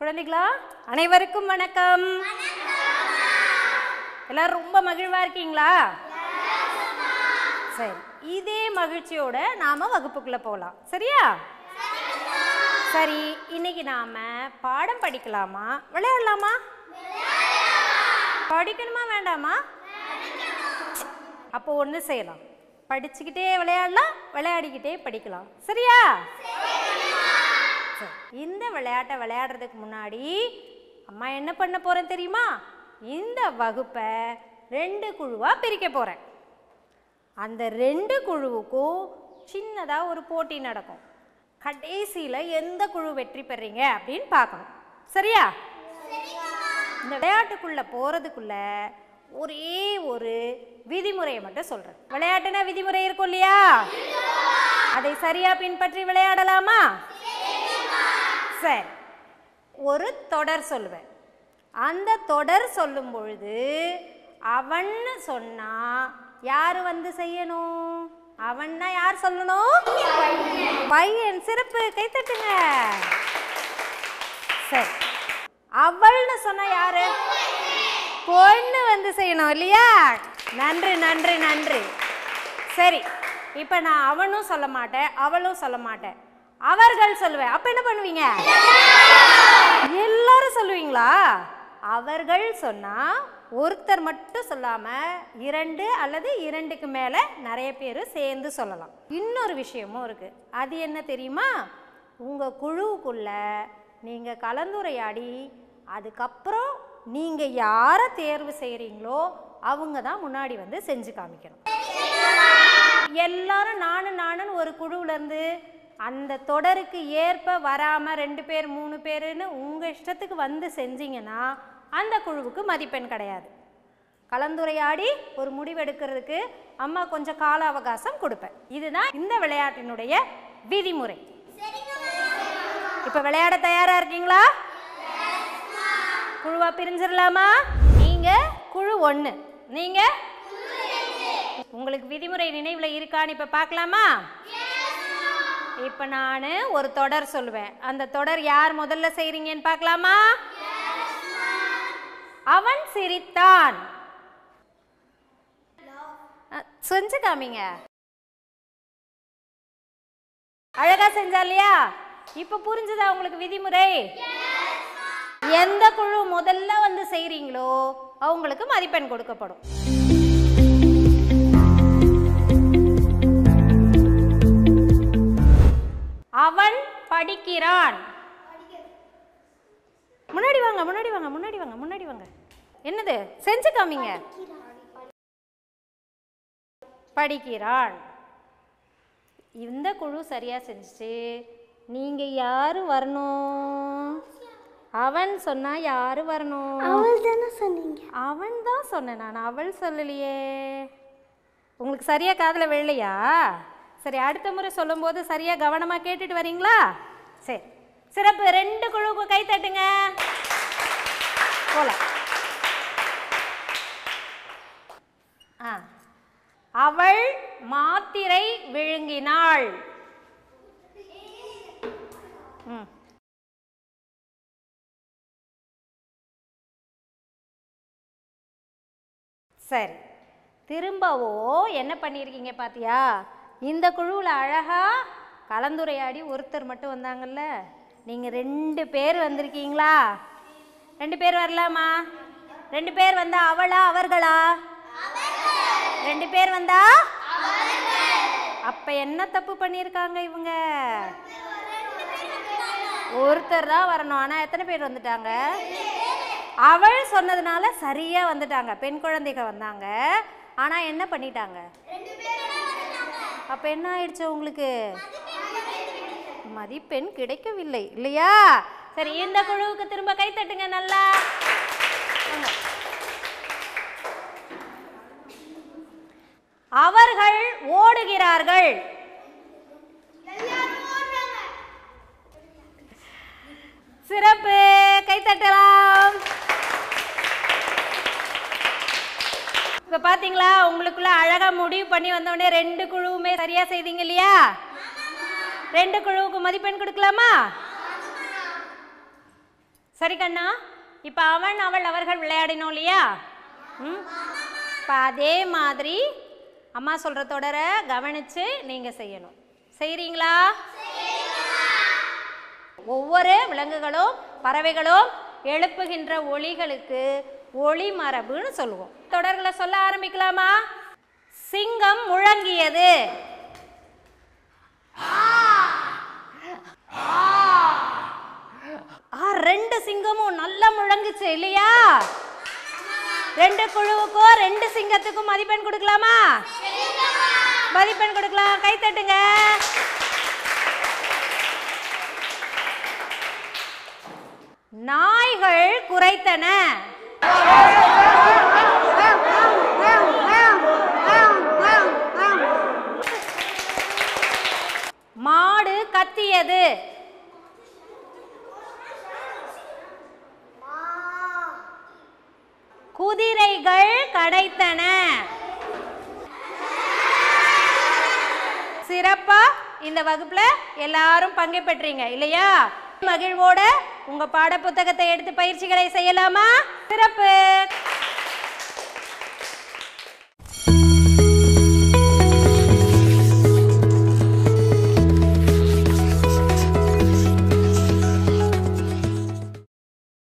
குழந்தைகளா அனைவருக்கும் வணக்கம். எல்லாரும் ரொம்ப மகிழ்வா இருக்கீங்களா? சரி இதே மகிழ்ச்சியோட நாம வகுப்புக்குள்ள போகலாம். சரியா? சரி இன்னைக்கு நாம பாடம் படிக்கலாமா? விளையாடலாமா? படிக்கணுமா வேண்டாமா? அப்போ ஒன்று செய்யலாம். படிச்சுக்கிட்டே விளையாடலாம் விளையாடிக்கிட்டே படிக்கலாம். சரியா? ஆன்சர் இந்த விளையாட்டை விளையாடுறதுக்கு முன்னாடி அம்மா என்ன பண்ண போகிறேன் தெரியுமா? இந்த வகுப்பை ரெண்டு குழுவாக பிரிக்க போகிறேன் அந்த ரெண்டு குழுவுக்கும் சின்னதாக ஒரு போட்டி நடக்கும். கடைசியில் எந்த குழு வெற்றி பெறீங்க அப்படின்னு பார்க்கணும். சரியா? இந்த விளையாட்டுக்குள்ளே போகிறதுக்குள்ளே ஒரே ஒரு விதிமுறையை மட்டும் சொல்கிறேன் விளையாட்டுனா விதிமுறை இருக்கும் இல்லையா? அதை சரியா பின்பற்றி விளையாடலாமா? சார் ஒரு தொடர் சொல்லுவேன். அந்த தொடர் சொல்லும் பொழுது அவன்னு சொன்னா யார் வந்து செய்யணும்? அவன்னா யார் சொல்லணும்? பையன். சிறப்பு. கைத்தட்டுங்க சரி. அவள்னு சொன்னா யாரு? பொண்ணு வந்து செய்யணும் இல்லையா? நன்றி நன்றி நன்றி. சரி. இப்போ நான் அவனும் சொல்ல மாட்டேன் அவளும் சொல்ல மாட்டேன். அவர்கள் சொல்லுவேன் அப்ப என்ன பண்ணுவீங்க? எல்லாரும் சொல்லுவீங்களா? அவர்கள் சொன்னா ஒருத்தர் மட்டும் சொல்லாம இரண்டு அல்லது இரண்டுக்கு மேல நிறைய பேர் சேர்ந்து சொல்லலாம். இன்னொரு விஷயமும் இருக்கு. அது என்ன தெரியுமா? உங்க குழுவுக்குள்ள நீங்க கலந்துரையாடி அதுக்கப்புறம் நீங்க யாரை தேர்வு செய்கிறீங்களோ அவங்க தான் முன்னாடி வந்து செஞ்சு காமிக்கணும். எல்லாரும் நானும் நானுன்னு ஒரு குழுவுல இருந்து அந்த தொடருக்கு ஏற்ப வராமல் ரெண்டு பேர் மூணு பேருன்னு உங்கள் இஷ்டத்துக்கு வந்து செஞ்சீங்கன்னா அந்த குழுவுக்கு மதிப்பெண் கிடையாது. கலந்துரையாடி ஒரு முடிவெடுக்கிறதுக்கு அம்மா கொஞ்சம் கால அவகாசம் கொடுப்பேன். இதுதான் இந்த விளையாட்டினுடைய விதிமுறை. இப்போ விளையாட தயாரா இருக்கீங்களா? குழுவா பிரிஞ்சிடலாமா நீங்க குழு ஒன்று நீங்க? உங்களுக்கு விதிமுறை நினைவில் இருக்கான்னு இப்போ பார்க்கலாமா? இப்போ நான் ஒரு தொடர் சொல்லுவேன். அந்த தொடர் யார் முதல்ல செய்றீங்கன்னு பார்க்கலாமா? அவன் சிரித்தான். செஞ்சு காமிங்க. அழகா செஞ்சா இல்லையா? இப்ப புரிஞ்சுதா உங்களுக்கு விதிமுறை? எந்த குழு முதல்ல வந்து செய்றீங்களோ அவங்களுக்கு மதிப்பெண் கொடுக்கப்படும். அவன் படிக்கிறான். முன்னாடி வாங்க முன்னாடி வாங்க முன்னாடி வாங்க முன்னாடி வாங்க. என்னது? செஞ்சு காமிங்க. படிக்கிறான். இந்த குழு சரியா செஞ்சுச்சு. நீங்க யாரு வரணும்? அவன் சொன்னா யாரு வரணும்? அவள் தானே சொன்னீங்க. அவன் தான் சொன்னேன் நான். அவள் சொல்லலையே. உங்களுக்கு சரியா காதுல விழலையா? சரி அடுத்த முறை சொல்லும்போது சரியாக கவனமாக கேட்டுட்டு வரீங்களா? சரி. சிறப்பு ரெண்டு குழுவுக்கு கை தட்டுங்க. போலாம். ஆ. அவள் மாத்திரை விழுங்கினாள். ம். சரி. திரும்பவோ என்ன பண்ணியிருக்கீங்க பாத்தியா? இந்த குழுவில் அழகா கலந்துரையாடி ஒருத்தர் மட்டும் வந்தாங்கல்ல. நீங்கள் ரெண்டு பேர் வந்திருக்கீங்களா? ரெண்டு பேர் வரலாமா? ரெண்டு பேர் வந்தா அவளா அவர்களா? ரெண்டு பேர் வந்தா அப்ப என்ன தப்பு பண்ணியிருக்காங்க இவங்க? ஒருத்தர் தான் வரணும். ஆனா எத்தனை பேர் வந்துட்டாங்க? அவள் சொன்னதுனால சரியா வந்துட்டாங்க. பெண் குழந்தைகள் வந்தாங்க. ஆனா என்ன பண்ணிட்டாங்க? அப்ப என்ன ஆயிடுச்சு உங்களுக்கு? மதிப்பெண் கிடைக்கவில்லை இல்லையா? சரி இந்த குழுவுக்கு திரும்ப கை தட்டுங்க நல்லா. அவர்கள் ஓடுகிறார்கள். சிறப்பு. கைத்தட்டலாம் இப்போ பார்த்தீங்களா உங்களுக்குள்ள அழகாக முடிவு பண்ணி வந்த ரெண்டு குழுவுமே சரியாக செய்தீங்க இல்லையா? ரெண்டு குழுவுக்கு மதிப்பெண் கொடுக்கலாமா? சரி கண்ணா இப்போ அவன் அவள் அவர்கள் விளையாடினோம் இல்லையா? ம்? இப்போ அதே மாதிரி அம்மா சொல்கிற தொடரை கவனித்து நீங்கள் செய்யணும். செய்கிறீங்களா ஒவ்வொரு விலங்குகளும் பறவைகளும் எழுப்புகின்ற ஒளிகளுக்கு ஒளி மரபுன்னு சொல்லுவோம். தொடர்களை சொல்ல ஆரம்பிக்கலாமா? சிங்கம் முழங்கியது. ஆ ரெண்டு சிங்கமும் நல்லா முழங்குச்சு இல்லையா? ரெண்டு குழுவுக்கும் ரெண்டு சிங்கத்துக்கும் மதிப்பெண் கொடுக்கலாமா? மதிப்பெண் கொடுக்கலாம். கை தட்டுங்க. நாய்கள் குறைத்தன. மாடு கத்தியது. குதிரைகள் கடைத்தன. சிறப்பா இந்த வகுப்புல எல்லாரும் பங்கு பெற்றீங்க இல்லையா? மகிழ்வோட உங்க பாட புத்தகத்தை எடுத்து பயிற்சிகளை செய்யலாமா? சிறப்பு